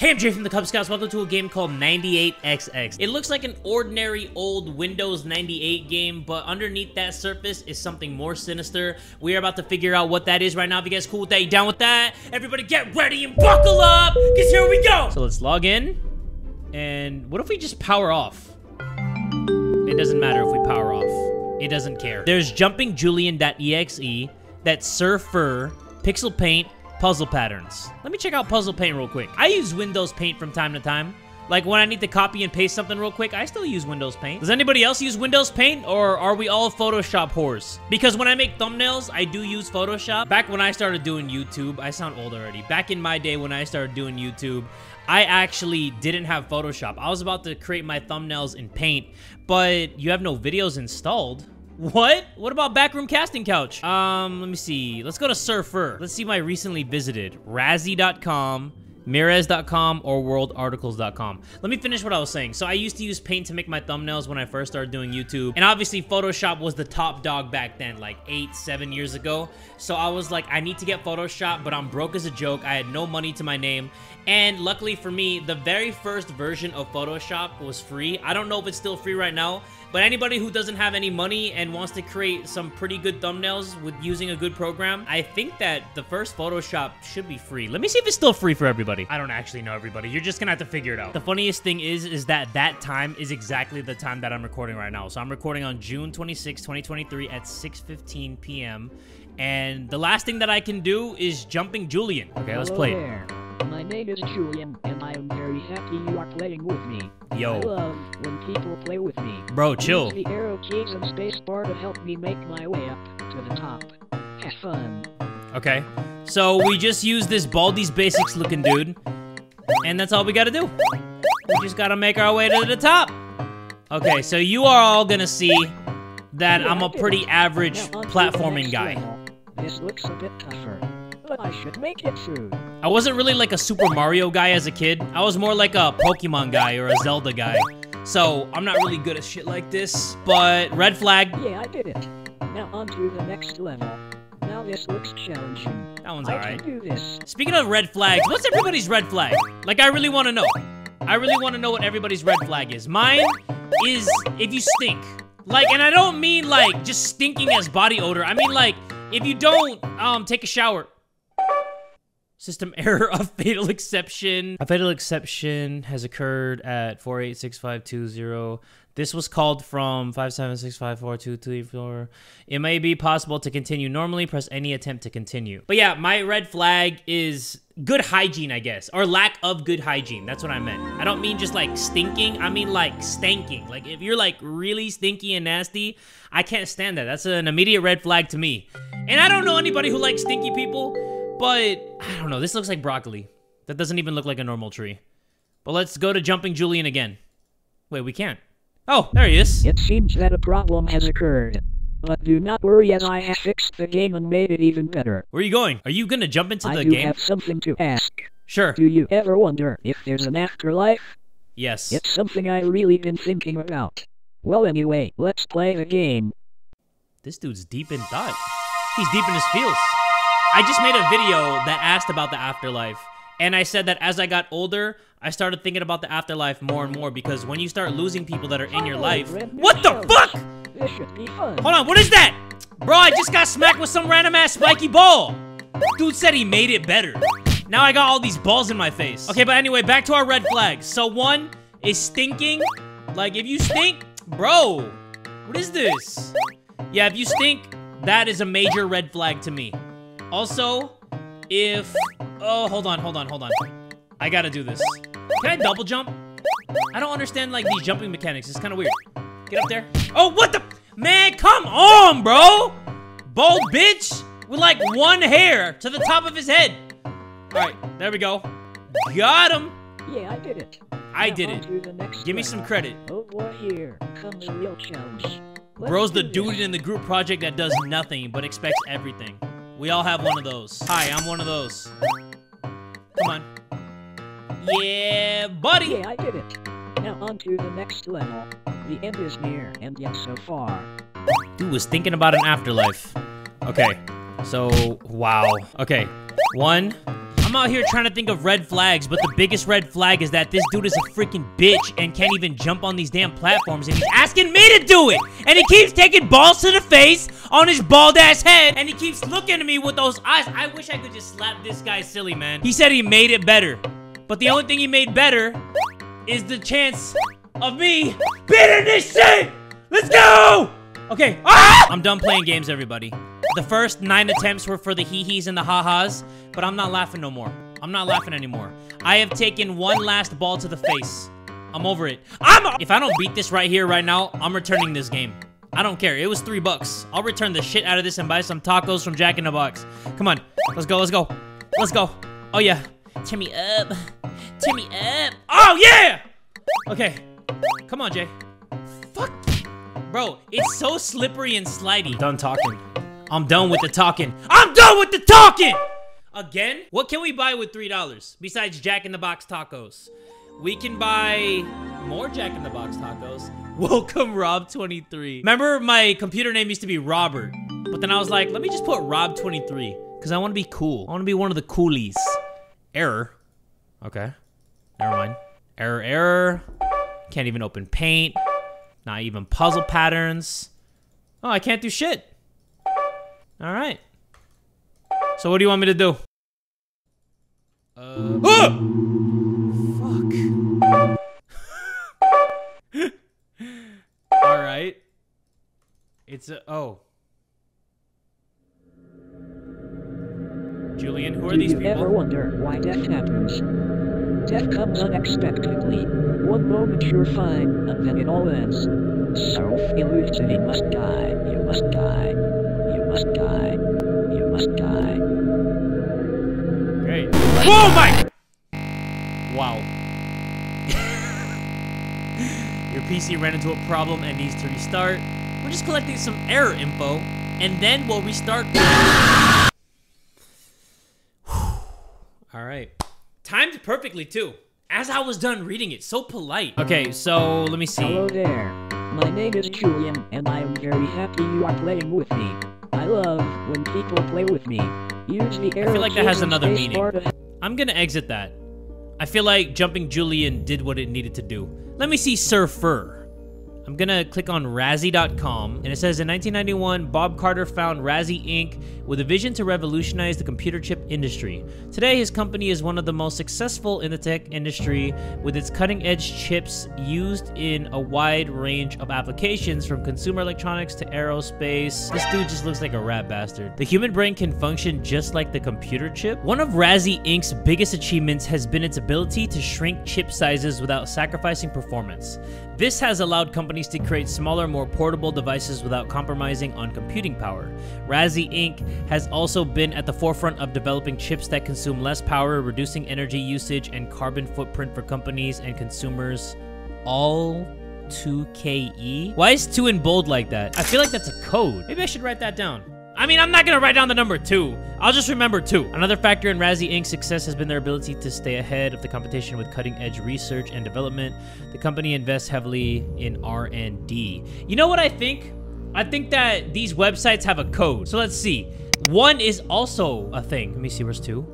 Hey, I'm Jay from the Kubz Scouts. Welcome to a game called 98XX. It looks like an ordinary old Windows 98 game, but underneath that surface is something more sinister. We are about to figure out what that is right now. If you guys cool with that, you down with that? Everybody get ready and buckle up, because here we go! So let's log in, and what if we just power off? It doesn't matter if we power off. It doesn't care. There's jumpingjulian.exe, that Surfer, Pixel Paint, puzzle patterns. Let me check out puzzle paint real quick. I use Windows Paint from time to time. Like when I need to copy and paste something real quick, I still use Windows Paint. Does anybody else use Windows Paint or are we all Photoshop whores? Because when I make thumbnails, I do use Photoshop. Back when I started doing YouTube, I sound old already. Back in my day when I started doing YouTube, I actually didn't have Photoshop. I was about to create my thumbnails in Paint, but you have no videos installed. What? What about Backroom Casting Couch? Um, let me see. Let's go to Surfer. Let's see my recently visited. Razzie.com, Mirez.com, or WorldArticles.com. Let me finish what I was saying. So I used to use Paint to make my thumbnails when I first started doing YouTube. And obviously Photoshop was the top dog back then, like eight, seven years ago. So I was like, I need to get Photoshop, but I'm broke as a joke. I had no money to my name. And luckily for me, the very first version of Photoshop was free. I don't know if it's still free right now, but anybody who doesn't have any money and wants to create some pretty good thumbnails with using a good program, I think that the first Photoshop should be free. Let me see if it's still free for everybody. I don't actually know everybody. You're just gonna have to figure it out. The funniest thing is, is that that time is exactly the time that I'm recording right now. So I'm recording on June 26, 2023 at 6.15 p.m. And the last thing that I can do is jumping Julian. Okay, let's play There. My name is Julian, and I am very happy you are playing with me. Yo. I love when people play with me. Bro, chill. Use the arrow keys and spacebar to help me make my way up to the top. Have fun. Okay. So we just use this Baldi's Basics looking dude. And that's all we gotta do. We just gotta make our way to the top. Okay, so you are all gonna see that I'm a pretty average Now on to the platforming guy. This looks a bit tougher, but I should make it through. I wasn't really like a Super Mario guy as a kid. I was more like a Pokemon guy or a Zelda guy. So I'm not really good at shit like this. But red flag, Yeah, I did it. Now on to the next level. This looks challenging. that one's alright. can do this. Speaking of red flags, what's everybody's red flag? Like, I really want to know. I really want to know what everybody's red flag is. Mine is if you stink. Like, and I don't mean like just stinking as body odor. I mean like if you don't um take a shower. System error, of fatal exception. A fatal exception has occurred at 486520. This was called from 576542234. It may be possible to continue normally. Press any attempt to continue. But yeah, my red flag is good hygiene, I guess, or lack of good hygiene. That's what I meant. I don't mean just like stinking. I mean like stanking. Like if you're like really stinky and nasty, I can't stand that. That's an immediate red flag to me. And I don't know anybody who likes stinky people, but I don't know. This looks like broccoli. That doesn't even look like a normal tree. But let's go to jumping Julian again. Wait, we can't. Oh, there he is. It seems that a problem has occurred. But do not worry as I have fixed the game and made it even better. Where are you going? Are you gonna jump into I the do game? have something to ask. Sure. Do you ever wonder if there's an afterlife? Yes. It's something I really been thinking about. Well anyway, let's play the game. This dude's deep in thought. He's deep in his feels. I just made a video that asked about the afterlife. And I said that as I got older, I started thinking about the afterlife more and more because when you start losing people that are in your life. What the fuck? This should be fun. Hold on, what is that? Bro, I just got smacked with some random ass spiky ball. Dude said he made it better. Now I got all these balls in my face. Okay, but anyway, back to our red flags. So one is stinking. Like if you stink, bro, what is this? Yeah, if you stink, that is a major red flag to me. Also, if oh, hold on, hold on, hold on. I gotta do this. Can I double jump? I don't understand like these jumping mechanics. It's kind of weird. Get up there. Oh, what the? Man, come on, bro. Bald bitch with like one hair to the top of his head. All right, there we go. Got him. Yeah, I did it. I Now did it. the Give me some credit. Oh boy, here comes a real challenge. Let's Bro's the dude this. in the group project that does nothing but expects everything. We all have one of those. Hi, I'm one of those. Yeah, buddy. Yeah, I did it. Now on to the next level. The end is near, and yet so far. Dude was thinking about an afterlife. Okay. So, wow. Okay. One. I'm I'm out here trying to think of red flags, but the biggest red flag is that this dude is a freaking bitch and can't even jump on these damn platforms, and he's asking me to do it! And he keeps taking balls to the face on his bald ass head, and he keeps looking at me with those eyes. I wish I could just slap this guy silly, man. He said he made it better, but the only thing he made better is the chance of me beating this shit! Let's go! Okay, ah! I'm done playing games, everybody. The first nine attempts were for the hee-hees and the ha-has, but I'm not laughing no more. I'm not laughing anymore. I have taken one last ball to the face. I'm over it. I'm- If I don't beat this right here, right now, I'm returning this game. I don't care. It was three bucks. I'll return the shit out of this and buy some tacos from Jack in the Box. Come on. Let's go, let's go. Let's go. Oh, yeah. Turn me up. Me up. Oh, yeah! Okay. Come on, Jay. Fuck. Bro, it's so slippery and slidey. Done talking. I'm done with the talking. I'm done with the talking! Again? What can we buy with $3 besides Jack in the Box tacos? We can buy more Jack in the Box tacos. Welcome Rob23. Remember my computer name used to be Robert, but then I was like, let me just put Rob23 because I want to be cool. I want to be one of the coolies. Error. Okay. Never mind. Error, error. Can't even open paint. Not even puzzle patterns. Oh, I can't do shit. All right. So what do you want me to do? Uh, ah! Fuck. All right. It's a oh. Julian, who are Do these you ever wonder why death happens? Death comes unexpectedly. One moment you're fine, and then it all ends. Self-illusion, you must die, you must die, you must die, you must die. Great. Whoa, my! Wow. Your PC ran into a problem and needs to restart. We're just collecting some error info, and then we'll restart. All right. Timed perfectly, too. As I was done reading it, so polite. Okay, so let me see. Hello there. My name is Julian, and I am very happy you are playing with me. I love when people play with me. Use the arrow feel like that has another meaning. to I'm gonna exit that. I feel like Jumping Julian did what it needed to do. Let me see Surfer. I'm gonna click on Razzie.com, and it says in 1991, Bob Carter found Razzie Inc. with a vision to revolutionize the computer chip industry. Today, his company is one of the most successful in the tech industry, with its cutting-edge chips used in a wide range of applications, from consumer electronics to aerospace. This dude just looks like a rat bastard. The human brain can function just like the computer chip. One of Razzie Inc.'s biggest achievements has been its ability to shrink chip sizes without sacrificing performance. This has allowed companies to create smaller, more portable devices without compromising on computing power. Razzie Inc. has also been at the forefront of developing chips that consume less power, reducing energy usage and carbon footprint for companies and consumers. All 2KE? Why is 2 in bold like that? I feel like that's a code. Maybe I should write that down. I mean, I'm not gonna write down the number 2. I'll just remember 2. Another factor in Razzie Inc.'s success has been their ability to stay ahead of the competition with cutting-edge research and development. The company invests heavily in R&D. You know what I think? I think that these websites have a code. So let's see. One is also a thing. Let me see, where's 2?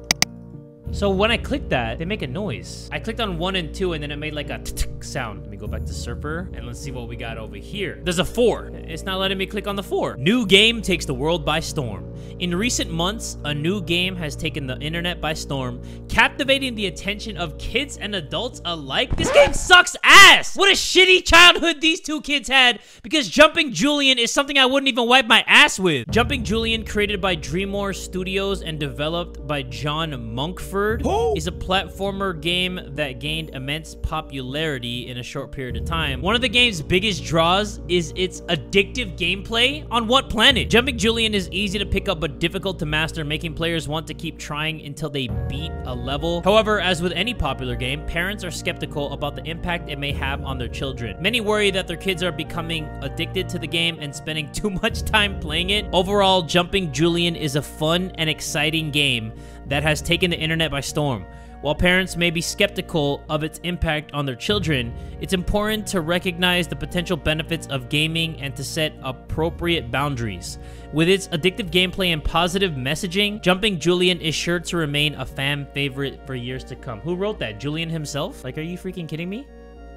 So when I click that, they make a noise. I clicked on one and two and then it made like a tick sound. Me go back to Surfer and let's see what we got over here. There's a four. It's not letting me click on the four. New game takes the world by storm. In recent months, a new game has taken the internet by storm, captivating the attention of kids and adults alike. This game sucks ass! What a shitty childhood these two kids had because Jumping Julian is something I wouldn't even wipe my ass with. Jumping Julian, created by Dreamore Studios and developed by John Monkford, is a platformer game that gained immense popularity in a short period of time. One of the game's biggest draws is its addictive gameplay. On what planet? Jumping Julian is easy to pick up but difficult to master, making players want to keep trying until they beat a level. However, as with any popular game, parents are skeptical about the impact it may have on their children. Many worry that their kids are becoming addicted to the game and spending too much time playing it. Overall, Jumping Julian is a fun and exciting game that has taken the internet by storm. While parents may be skeptical of its impact on their children, it's important to recognize the potential benefits of gaming and to set appropriate boundaries. With its addictive gameplay and positive messaging, Jumping Julian is sure to remain a fan favorite for years to come. Who wrote that? Julian himself? Like, are you freaking kidding me?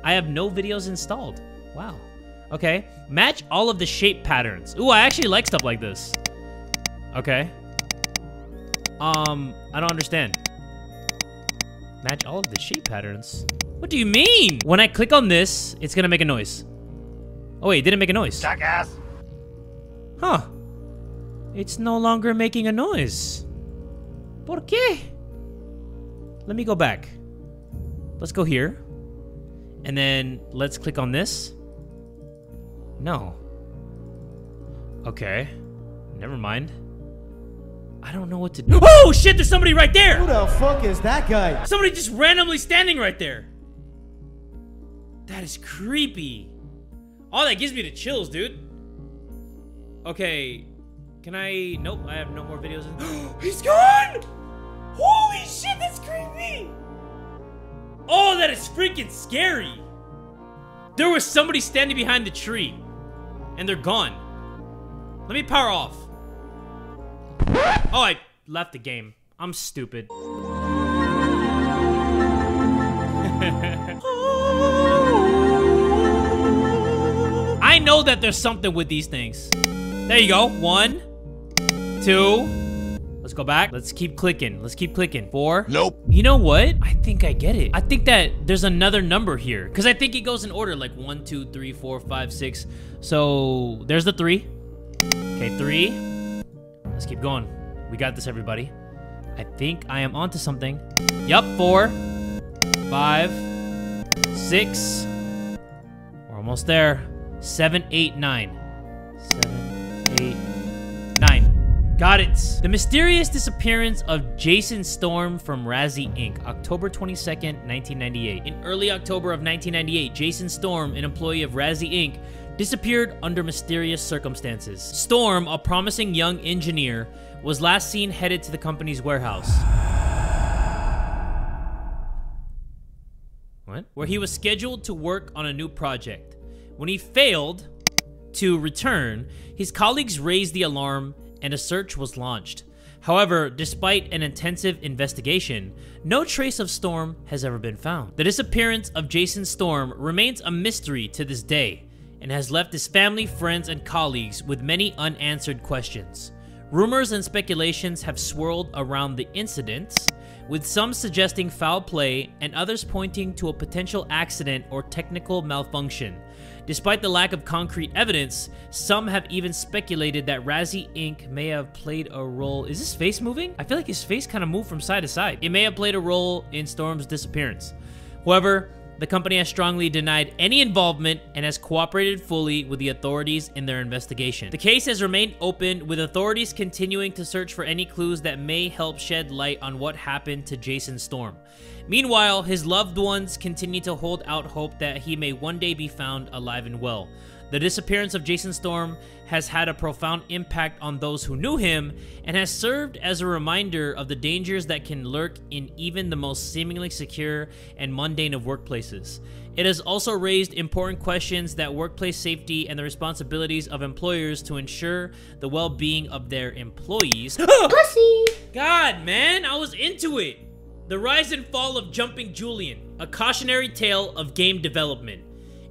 I have no videos installed. Wow. Okay. Match all of the shape patterns. Ooh, I actually like stuff like this. Okay. Um, I don't understand. Match all of the shape patterns? What do you mean? When I click on this, it's gonna make a noise. Oh wait, it didn't make a noise. Jackass! Huh. It's no longer making a noise. ¿Por qué? Let me go back. Let's go here. And then let's click on this. No. Okay. Never mind. I don't know what to do. Oh shit, there's somebody right there! Who the fuck is that guy? Somebody just randomly standing right there. That is creepy. Oh, that gives me the chills, dude. Okay. Can I... Nope, I have no more videos. He's gone! Holy shit, that's creepy! Oh, that is freaking scary. There was somebody standing behind the tree. And they're gone. Let me power off. Oh, I left the game. I'm stupid. I know that there's something with these things. There you go. One, two. Let's go back. Let's keep clicking. Let's keep clicking. Four. Nope. You know what? I think I get it. I think that there's another number here. Because I think it goes in order like one, two, three, four, five, six. So there's the three. Okay, three. Let's keep going. We got this, everybody. I think I am onto something. Yup, four, five, six. We're almost there. Seven, eight, nine. Seven, eight, nine. Got it. The mysterious disappearance of Jason Storm from Razzie Inc., October 22nd, 1998. In early October of 1998, Jason Storm, an employee of Razzie Inc., disappeared under mysterious circumstances. Storm, a promising young engineer, was last seen headed to the company's warehouse. What? Where he was scheduled to work on a new project. When he failed to return, his colleagues raised the alarm and a search was launched. However, despite an intensive investigation, no trace of Storm has ever been found. The disappearance of Jason Storm remains a mystery to this day and has left his family, friends, and colleagues with many unanswered questions. Rumors and speculations have swirled around the incident, with some suggesting foul play and others pointing to a potential accident or technical malfunction. Despite the lack of concrete evidence, some have even speculated that Razzie Inc. may have played a role. Is his face moving? I feel like his face kind of moved from side to side. It may have played a role in Storm's disappearance. However, the company has strongly denied any involvement and has cooperated fully with the authorities in their investigation. The case has remained open, with authorities continuing to search for any clues that may help shed light on what happened to Jason Storm. Meanwhile, his loved ones continue to hold out hope that he may one day be found alive and well. The disappearance of Jason Storm has had a profound impact on those who knew him and has served as a reminder of the dangers that can lurk in even the most seemingly secure and mundane of workplaces. It has also raised important questions that workplace safety and the responsibilities of employers to ensure the well being of their employees. Pussy! God, man, I was into it. The Rise and Fall of Jumping Julian, a cautionary tale of game development.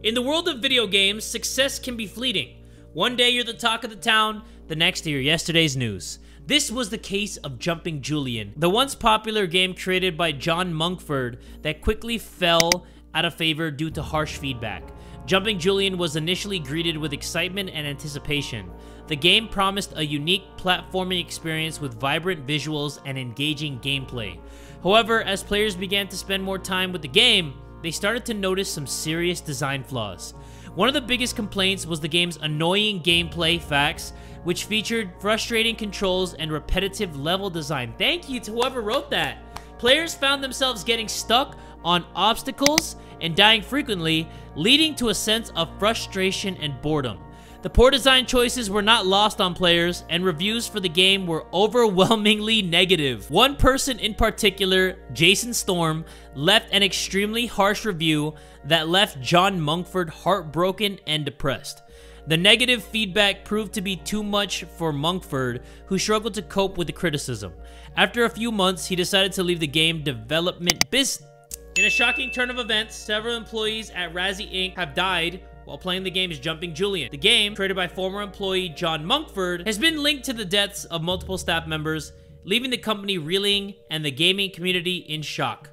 In the world of video games, success can be fleeting. One day you're the talk of the town, the next you're yesterday's news. This was the case of Jumping Julian, the once popular game created by John Monkford that quickly fell out of favor due to harsh feedback. Jumping Julian was initially greeted with excitement and anticipation. The game promised a unique platforming experience with vibrant visuals and engaging gameplay. However, as players began to spend more time with the game, they started to notice some serious design flaws. One of the biggest complaints was the game's annoying gameplay facts, which featured frustrating controls and repetitive level design. Thank you to whoever wrote that. Players found themselves getting stuck on obstacles and dying frequently, leading to a sense of frustration and boredom. The poor design choices were not lost on players, and reviews for the game were overwhelmingly negative. One person in particular, Jason Storm, left an extremely harsh review that left John Mungford heartbroken and depressed. The negative feedback proved to be too much for Mungford, who struggled to cope with the criticism. After a few months, he decided to leave the game development business. In a shocking turn of events, several employees at Razzie Inc. have died while playing the game's Jumping Julian. The game, created by former employee John Monkford, has been linked to the deaths of multiple staff members, leaving the company reeling and the gaming community in shock.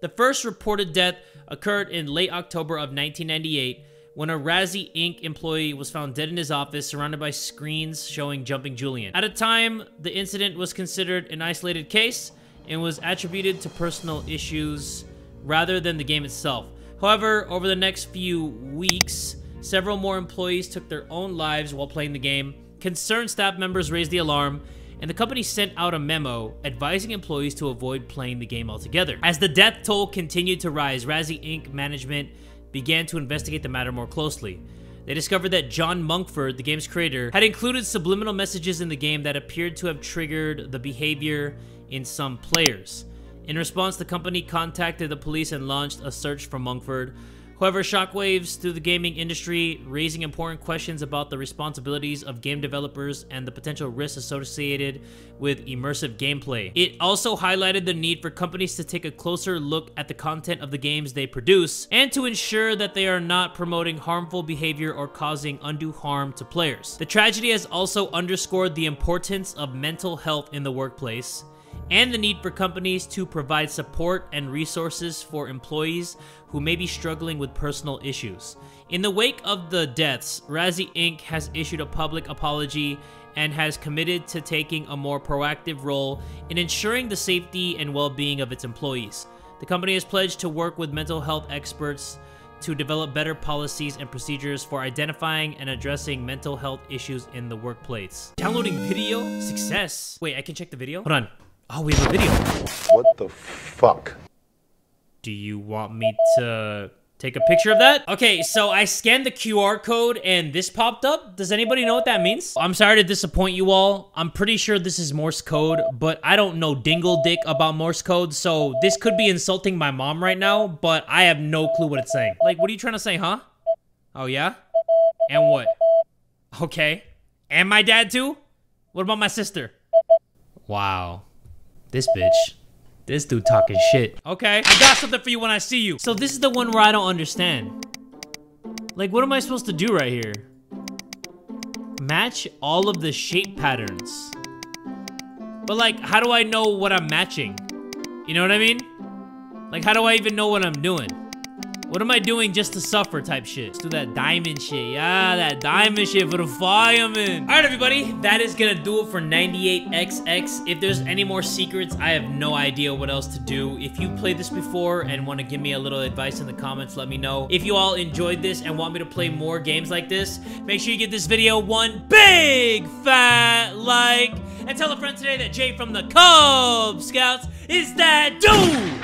The first reported death occurred in late October of 1998 when a Razzie Inc. employee was found dead in his office surrounded by screens showing Jumping Julian. At a time, the incident was considered an isolated case and was attributed to personal issues rather than the game itself. However, over the next few weeks, several more employees took their own lives while playing the game. Concerned staff members raised the alarm, and the company sent out a memo advising employees to avoid playing the game altogether. As the death toll continued to rise, Razzie Inc. management began to investigate the matter more closely. They discovered that John Monkford, the game's creator, had included subliminal messages in the game that appeared to have triggered the behavior in some players. In response, the company contacted the police and launched a search for Mungford. However, shockwaves through the gaming industry, raising important questions about the responsibilities of game developers and the potential risks associated with immersive gameplay. It also highlighted the need for companies to take a closer look at the content of the games they produce and to ensure that they are not promoting harmful behavior or causing undue harm to players. The tragedy has also underscored the importance of mental health in the workplace and the need for companies to provide support and resources for employees who may be struggling with personal issues. In the wake of the deaths, Razzie Inc. has issued a public apology and has committed to taking a more proactive role in ensuring the safety and well being of its employees. The company has pledged to work with mental health experts to develop better policies and procedures for identifying and addressing mental health issues in the workplace. Downloading video? Success. Wait, I can check the video? Hold on. Oh, we have a video. What the fuck? Do you want me to take a picture of that? Okay, so I scanned the QR code and this popped up. Does anybody know what that means? I'm sorry to disappoint you all. I'm pretty sure this is Morse code, but I don't know dingle dick about Morse code, so this could be insulting my mom right now, but I have no clue what it's saying. Like, what are you trying to say, huh? Oh, yeah? And what? Okay. And my dad too? What about my sister? Wow. This bitch. This dude talking shit. Okay, I got something for you when I see you. So this is the one where I don't understand. Like, what am I supposed to do right here? Match all of the shape patterns. But like, how do I know what I'm matching? You know what I mean? Like, how do I even know what I'm doing? What am I doing just to suffer type shit? Let's do that diamond shit. Yeah, that diamond shit for the fireman. All right, everybody. That is to do it for 98XX. If there's any more secrets, I have no idea what else to do. If you played this before and want to give me a little advice in the comments, let me know. If you all enjoyed this and want me to play more games like this, make sure you give this video one big fat like. And tell a friend today that Jay from the Kubz Scouts is that dude.